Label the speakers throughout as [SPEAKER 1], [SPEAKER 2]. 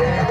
[SPEAKER 1] Woo!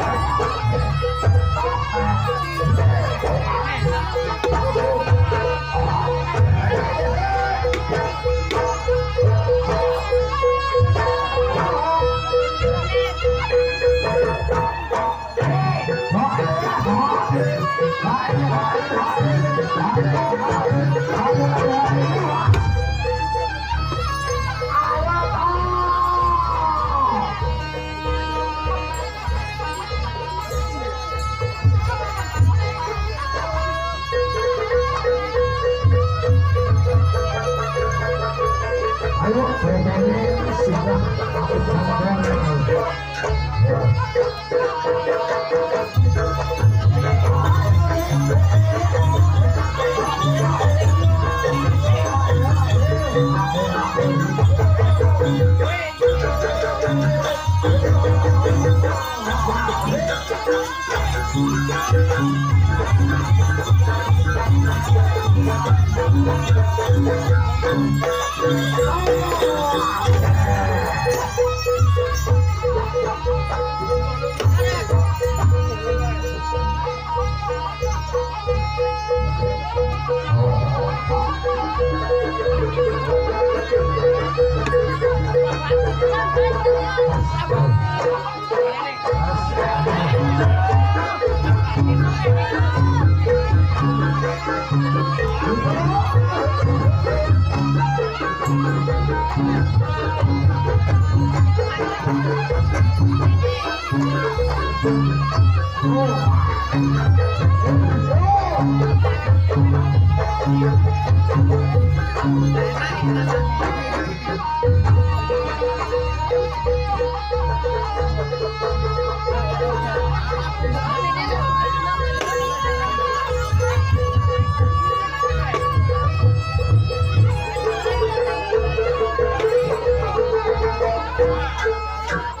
[SPEAKER 2] Ayo, Aduh, bagus, bagus. Terus.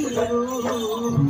[SPEAKER 3] you.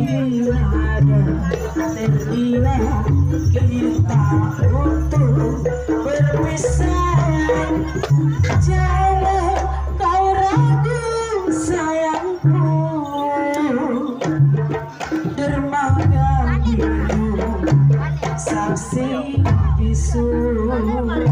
[SPEAKER 3] 是，如。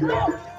[SPEAKER 3] No!